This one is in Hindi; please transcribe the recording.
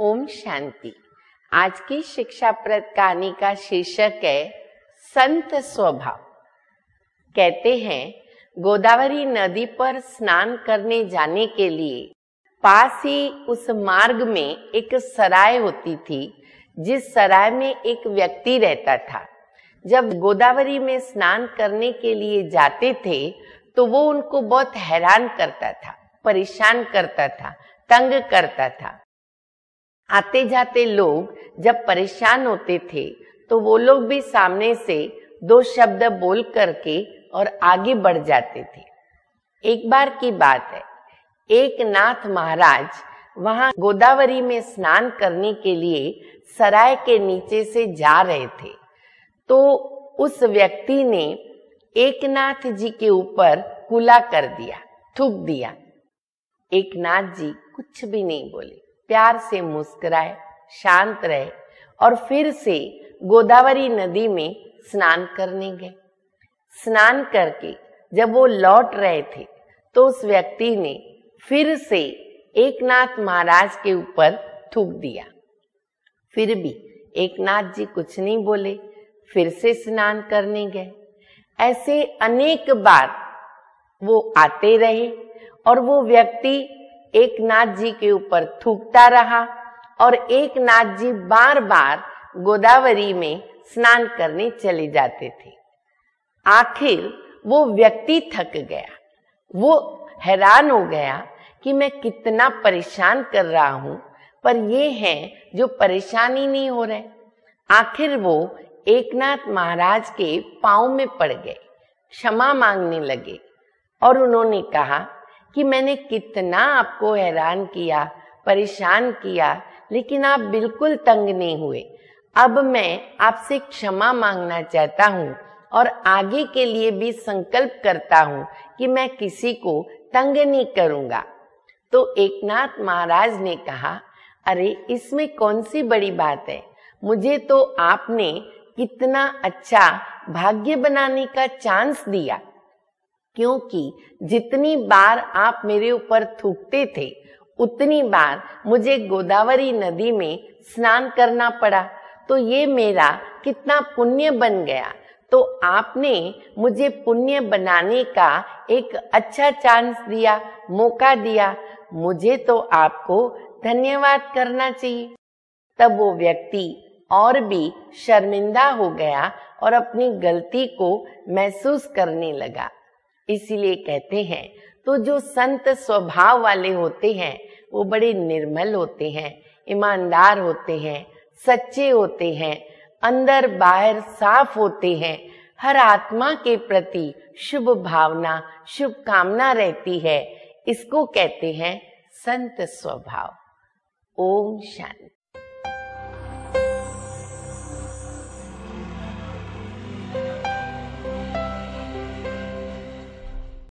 शांति। आज की शिक्षा शिक्षाप्रद कहानी का शीर्षक है, संत स्वभाव। कहते हैं, गोदावरी नदी पर स्नान करने जाने के लिए पास ही उस मार्ग में एक सराय होती थी, जिस सराय में एक व्यक्ति रहता था। जब गोदावरी में स्नान करने के लिए जाते थे तो वो उनको बहुत हैरान करता था, परेशान करता था, तंग करता था। आते जाते लोग जब परेशान होते थे तो वो लोग भी सामने से दो शब्द बोल करके और आगे बढ़ जाते थे। एक बार की बात है, एक नाथ महाराज वहाँ गोदावरी में स्नान करने के लिए सराय के नीचे से जा रहे थे। तो उस व्यक्ति ने एक नाथ जी के ऊपर कुला कर दिया, थूक दिया। एक नाथ जी कुछ भी नहीं बोले। प्यार से मुस्कुराए, शांत रहे और फिर से गोदावरी नदी में स्नान करने गए। स्नान करके जब वो लौट रहे थे तो उस व्यक्ति ने फिर से एक नाथ महाराज के ऊपर थूक दिया। फिर भी एक नाथ जी कुछ नहीं बोले, फिर से स्नान करने गए। ऐसे अनेक बार वो आते रहे और वो व्यक्ति एक नाथ जी के ऊपर थूकता रहा और एक नाथ जी बार बार गोदावरी में स्नान करने चले जाते थे। आखिर वो व्यक्ति थक गया। वो हैरान हो गया कि मैं कितना परेशान कर रहा हूँ, पर ये है जो परेशानी नहीं हो रहे। आखिर वो एकनाथ महाराज के पाँव में पड़ गए, क्षमा मांगने लगे और उन्होंने कहा कि मैंने कितना आपको हैरान किया, परेशान किया, लेकिन आप बिल्कुल तंग नहीं हुए। अब मैं आपसे क्षमा मांगना चाहता हूँ और आगे के लिए भी संकल्प करता हूँ कि मैं किसी को तंग नहीं करूँगा। तो एकनाथ महाराज ने कहा, अरे, इसमें कौन सी बड़ी बात है? मुझे तो आपने कितना अच्छा भाग्य बनाने का चांस दिया। क्योंकि जितनी बार आप मेरे ऊपर थूकते थे, उतनी बार मुझे गोदावरी नदी में स्नान करना पड़ा। तो ये मेरा कितना पुण्य बन गया। तो आपने मुझे पुण्य बनाने का एक अच्छा चांस दिया, मौका दिया। मुझे तो आपको धन्यवाद करना चाहिए। तब वो व्यक्ति और भी शर्मिंदा हो गया और अपनी गलती को महसूस करने लगा। इसीलिए कहते हैं। तो जो संत स्वभाव वाले होते हैं, वो बड़े निर्मल होते हैं, ईमानदार होते हैं, सच्चे होते हैं, अंदर बाहर साफ़ होते हैं। हर आत्मा के प्रति शुभ भावना शुभ कामना रहती है। इसको कहते हैं संत स्वभाव। ओम शांति।